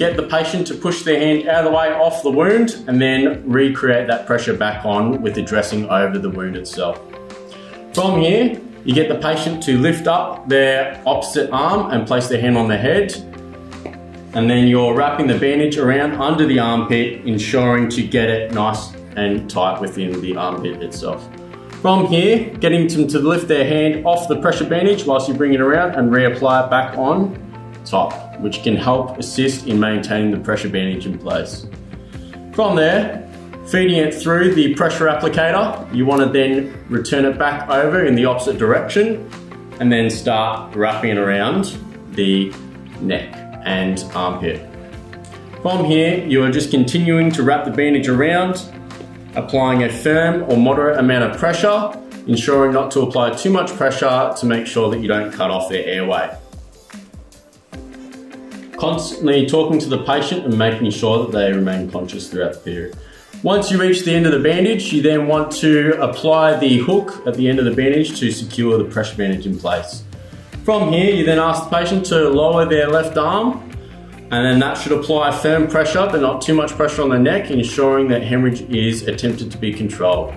get the patient to push their hand out of the way off the wound and then recreate that pressure back on with the dressing over the wound itself. From here, you get the patient to lift up their opposite arm and place their hand on their head. And then you're wrapping the bandage around under the armpit, ensuring to get it nice and tight within the armpit itself. From here, getting them to lift their hand off the pressure bandage whilst you bring it around and reapply it back on top, which can help assist in maintaining the pressure bandage in place. From there, feeding it through the pressure applicator, you want to then return it back over in the opposite direction and then start wrapping it around the neck and armpit. From here, you are just continuing to wrap the bandage around, applying a firm or moderate amount of pressure, ensuring not to apply too much pressure to make sure that you don't cut off their airway. Constantly talking to the patient and making sure that they remain conscious throughout the period. Once you reach the end of the bandage, you then want to apply the hook at the end of the bandage to secure the pressure bandage in place. From here, you then ask the patient to lower their left arm and then that should apply firm pressure, but not too much pressure on the neck, ensuring that hemorrhage is attempted to be controlled.